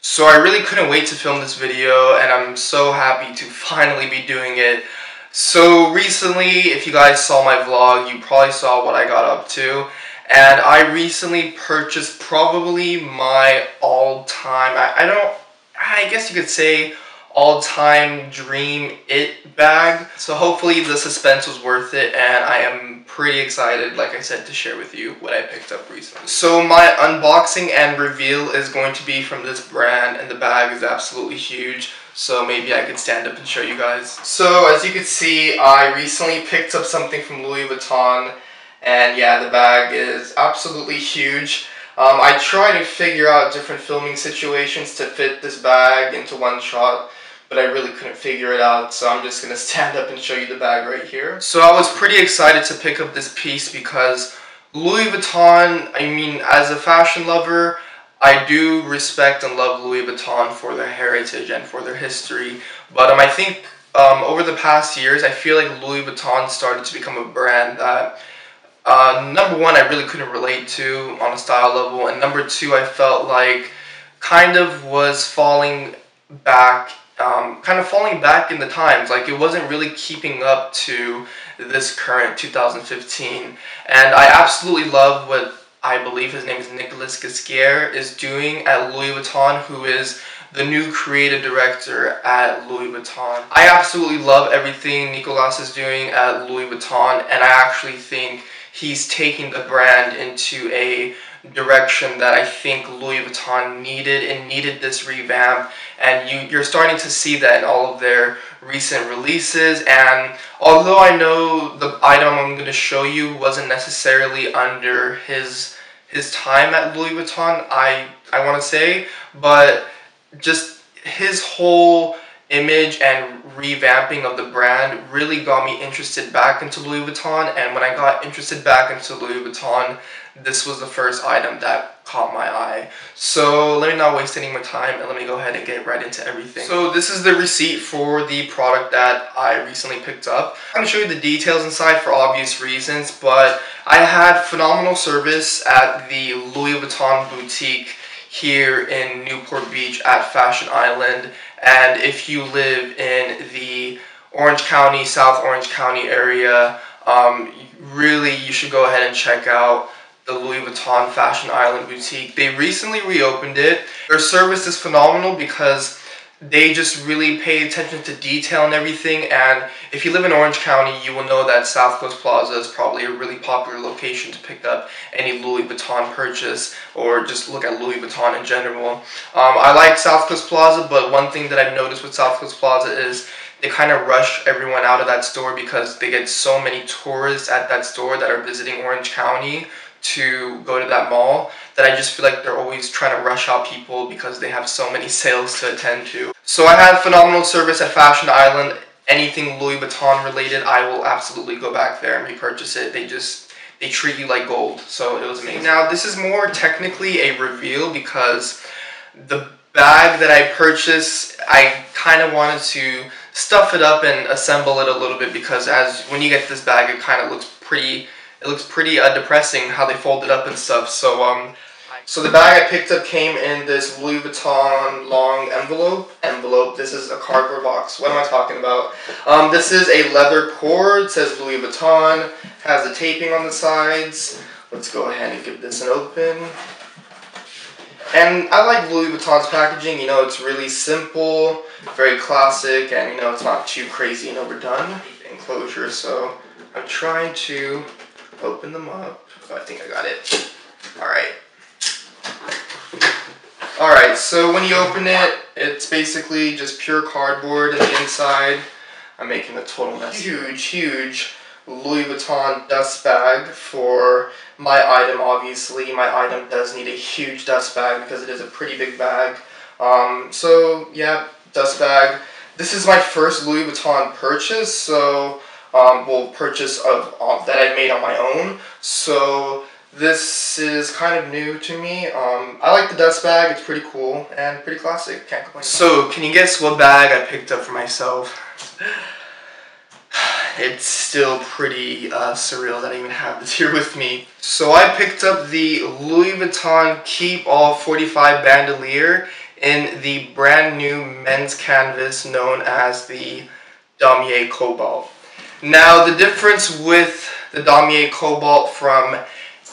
So I really couldn't wait to film this video and I'm so happy to finally be doing it. So recently, if you guys saw my vlog, you probably saw what I got up to. And I recently purchased probably my all-time, I, I don't, I guess you could say all-time dream it bag. So hopefully the suspense was worth it and I am pretty excited, like I said, to share with you what I picked up recently. So my unboxing and reveal is going to be from this brand and the bag is absolutely huge. So maybe I could stand up and show you guys. So as you can see, I recently picked up something from Louis Vuitton and yeah, the bag is absolutely huge. Um, I try to figure out different filming situations to fit this bag into one shot but I really couldn't figure it out, so I'm just gonna stand up and show you the bag right here. So I was pretty excited to pick up this piece because Louis Vuitton, I mean, as a fashion lover, I do respect and love Louis Vuitton for their heritage and for their history, but um, I think um, over the past years, I feel like Louis Vuitton started to become a brand that uh, number one, I really couldn't relate to on a style level, and number two, I felt like kind of was falling back um, kind of falling back in the times. Like it wasn't really keeping up to this current 2015. And I absolutely love what I believe his name is Nicolas Ghesquiere is doing at Louis Vuitton, who is the new creative director at Louis Vuitton. I absolutely love everything Nicolas is doing at Louis Vuitton, and I actually think he's taking the brand into a direction that I think Louis Vuitton needed and needed this revamp. And you, you're starting to see that in all of their recent releases. And although I know the item I'm going to show you wasn't necessarily under his his time at Louis Vuitton I I want to say but just his whole image and revamping of the brand really got me interested back into Louis Vuitton and when I got interested back into Louis Vuitton this was the first item that caught my eye. So let me not waste any more time and let me go ahead and get right into everything. So this is the receipt for the product that I recently picked up. I'm gonna show you the details inside for obvious reasons, but I had phenomenal service at the Louis Vuitton boutique here in Newport Beach at Fashion Island. And if you live in the Orange County, South Orange County area, um, really you should go ahead and check out the Louis Vuitton Fashion Island boutique. They recently reopened it. Their service is phenomenal because they just really pay attention to detail and everything and if you live in Orange County you will know that South Coast Plaza is probably a really popular location to pick up any Louis Vuitton purchase or just look at Louis Vuitton in general. Um, I like South Coast Plaza but one thing that I've noticed with South Coast Plaza is they kind of rush everyone out of that store because they get so many tourists at that store that are visiting Orange County to go to that mall that I just feel like they're always trying to rush out people because they have so many sales to attend to. So I had phenomenal service at Fashion Island. Anything Louis Vuitton related, I will absolutely go back there and repurchase it. They just, they treat you like gold. So it was amazing. Now this is more technically a reveal because the bag that I purchased, I kind of wanted to stuff it up and assemble it a little bit because as when you get this bag, it kind of looks pretty it looks pretty uh, depressing how they fold it up and stuff. So um, so the bag I picked up came in this Louis Vuitton long envelope. Envelope. This is a cardboard box. What am I talking about? Um, this is a leather cord. Says Louis Vuitton. Has the taping on the sides. Let's go ahead and give this an open. And I like Louis Vuitton's packaging. You know, it's really simple, very classic, and you know, it's not too crazy and overdone. Enclosure. So I'm trying to open them up. Oh, I think I got it. Alright. Alright, so when you open it, it's basically just pure cardboard in the inside. I'm making a total mess. Huge, huge Louis Vuitton dust bag for my item, obviously. My item does need a huge dust bag because it is a pretty big bag. Um, so, yeah, dust bag. This is my first Louis Vuitton purchase, so um, well, purchase of uh, that I made on my own. So this is kind of new to me. Um, I like the dust bag. It's pretty cool and pretty classic. Can't complain. So can you guess what bag I picked up for myself? It's still pretty uh, surreal that I even have this here with me. So I picked up the Louis Vuitton Keep All 45 Bandolier in the brand new men's canvas known as the Damier Cobalt. Now the difference with the Damier Cobalt from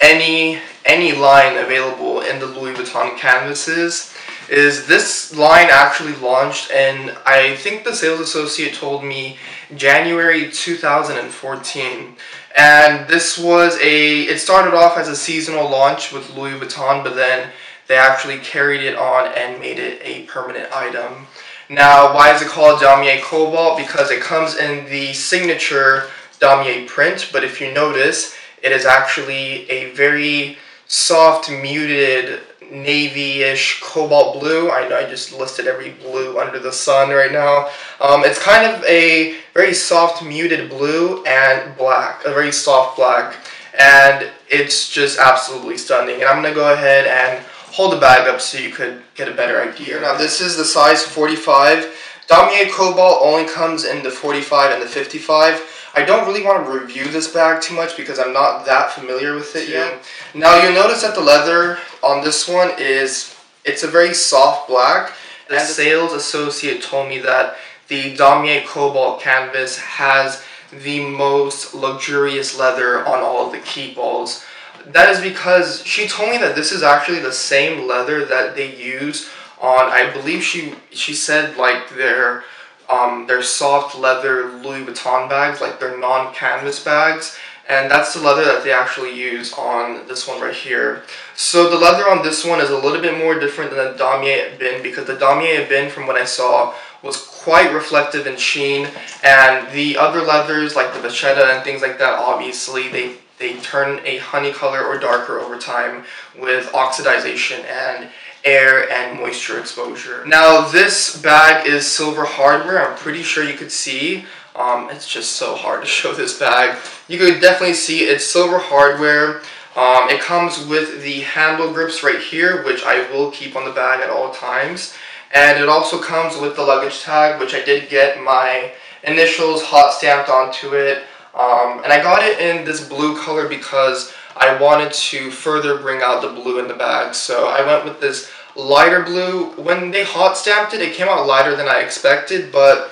any any line available in the Louis Vuitton canvases is this line actually launched and I think the sales associate told me January 2014 and this was a it started off as a seasonal launch with Louis Vuitton but then they actually carried it on and made it a permanent item. Now why is it called Damier Cobalt? Because it comes in the signature Damier print but if you notice it is actually a very soft muted navy-ish cobalt blue. I know I just listed every blue under the sun right now. Um, it's kind of a very soft muted blue and black, a very soft black. And it's just absolutely stunning. And I'm going to go ahead and hold the bag up so you could get a better idea. Now this is the size 45. Damier Cobalt only comes in the 45 and the 55. I don't really want to review this bag too much because I'm not that familiar with it yet. Now you'll notice that the leather on this one is, it's a very soft black. The sales associate told me that the Damier Cobalt canvas has the most luxurious leather on all of the Keepalls. That is because she told me that this is actually the same leather that they use on, I believe she she said like their um, their soft leather Louis Vuitton bags, like their non-canvas bags. And that's the leather that they actually use on this one right here. So the leather on this one is a little bit more different than the Damier Ebene because the Damier Ebene, from what I saw, was quite reflective in sheen. And the other leathers, like the Vachetta and things like that, obviously, they, they turn a honey color or darker over time with oxidization and air and moisture exposure. Now this bag is silver hardware. I'm pretty sure you could see. Um, it's just so hard to show this bag. You could definitely see it's silver hardware. Um, it comes with the handle grips right here, which I will keep on the bag at all times. And it also comes with the luggage tag, which I did get my initials hot stamped onto it. Um, and I got it in this blue color because I wanted to further bring out the blue in the bag. So I went with this lighter blue. When they hot stamped it, it came out lighter than I expected, but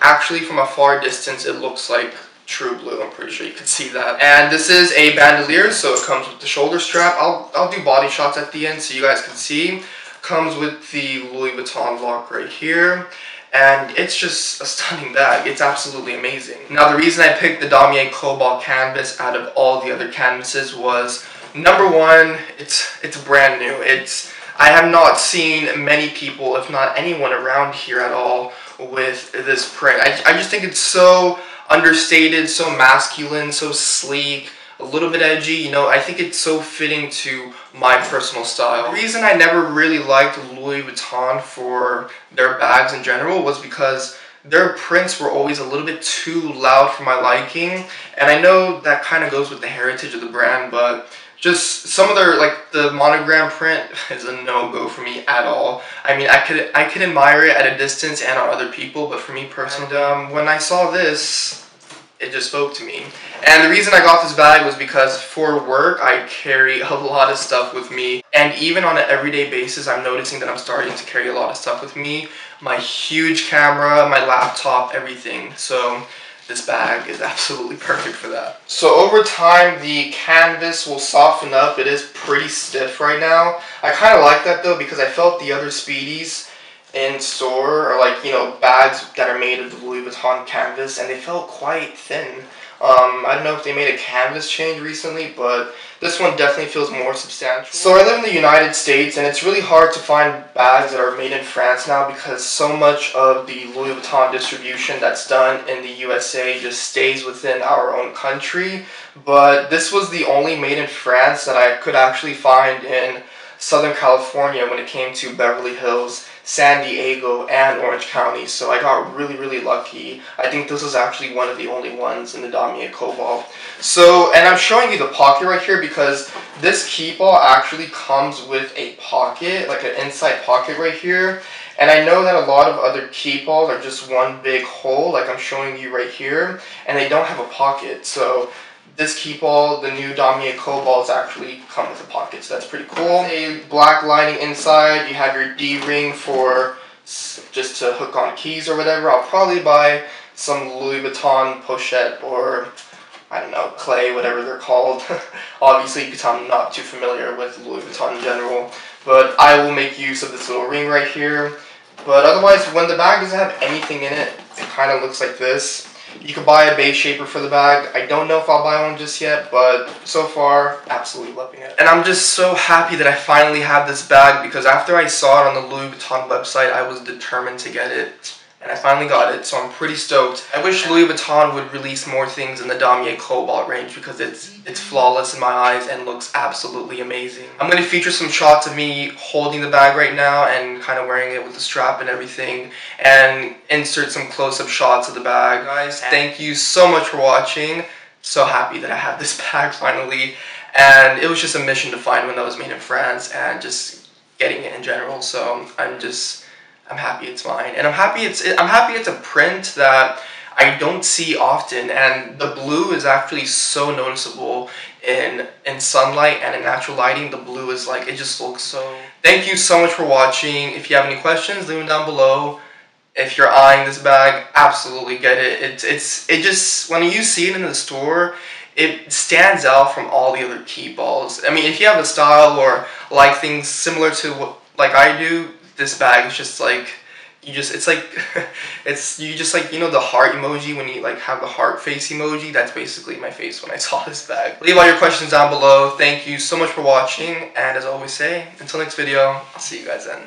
actually from a far distance, it looks like true blue. I'm pretty sure you can see that. And this is a bandouliere, so it comes with the shoulder strap. I'll, I'll do body shots at the end so you guys can see. Comes with the Louis Vuitton lock right here and it's just a stunning bag. It's absolutely amazing. Now the reason I picked the Damier Cobalt canvas out of all the other canvases was number one, it's it's brand new. It's I have not seen many people, if not anyone around here at all, with this print. I, I just think it's so understated, so masculine, so sleek, a little bit edgy. You know, I think it's so fitting to my personal style. The reason I never really liked Louis Vuitton for their bags in general was because their prints were always a little bit too loud for my liking. And I know that kind of goes with the heritage of the brand, but just some of their like the monogram print is a no-go for me at all. I mean, I could I could admire it at a distance and on other people, but for me personally, um, when I saw this, it just spoke to me. And the reason I got this bag was because for work, I carry a lot of stuff with me. And even on an everyday basis, I'm noticing that I'm starting to carry a lot of stuff with me. My huge camera, my laptop, everything. So this bag is absolutely perfect for that. So over time, the canvas will soften up. It is pretty stiff right now. I kind of like that though because I felt the other Speedies in store or like you know bags that are made of the Louis Vuitton canvas and they felt quite thin. Um, I don't know if they made a canvas change recently, but this one definitely feels more substantial. So I live in the United States, and it's really hard to find bags that are made in France now because so much of the Louis Vuitton distribution that's done in the USA just stays within our own country. But this was the only made in France that I could actually find in Southern California when it came to Beverly Hills San Diego and Orange County, so I got really, really lucky. I think this was actually one of the only ones in the Damier Cobalt. So, and I'm showing you the pocket right here because this Keepall actually comes with a pocket, like an inside pocket right here. And I know that a lot of other Keepalls are just one big hole, like I'm showing you right here, and they don't have a pocket. So this Keepall, the new Damier Cobalts actually come with a pocket, so that's pretty cool. A black lining inside, you have your D-ring for just to hook on keys or whatever. I'll probably buy some Louis Vuitton pochette or I don't know, clés, whatever they're called. Obviously, because I'm not too familiar with Louis Vuitton in general. But I will make use of this little ring right here. But otherwise, when the bag doesn't have anything in it, it kind of looks like this. You can buy a base shaper for the bag. I don't know if I'll buy one just yet, but so far, absolutely loving it. And I'm just so happy that I finally have this bag because after I saw it on the Louis Vuitton website, I was determined to get it and I finally got it, so I'm pretty stoked. I wish Louis Vuitton would release more things in the Damier Cobalt range because it's it's flawless in my eyes and looks absolutely amazing. I'm going to feature some shots of me holding the bag right now and kind of wearing it with the strap and everything and insert some close-up shots of the bag. Guys, thank you so much for watching. So happy that I have this bag finally and it was just a mission to find one that was made in France and just getting it in general, so I'm just I'm happy it's mine, and I'm happy it's I'm happy it's a print that I don't see often, and the blue is actually so noticeable in in sunlight and in natural lighting. The blue is like it just looks so. Thank you so much for watching. If you have any questions, leave them down below. If you're eyeing this bag, absolutely get it. It's it's it just when you see it in the store, it stands out from all the other Keepalls. I mean, if you have a style or like things similar to what like I do, this bag is just like you just it's like it's you just like you know the heart emoji when you like have the heart face emoji? That's basically my face when i saw this bag. Leave all your questions down below. Thank you so much for watching and as I always say until next video i'll see you guys then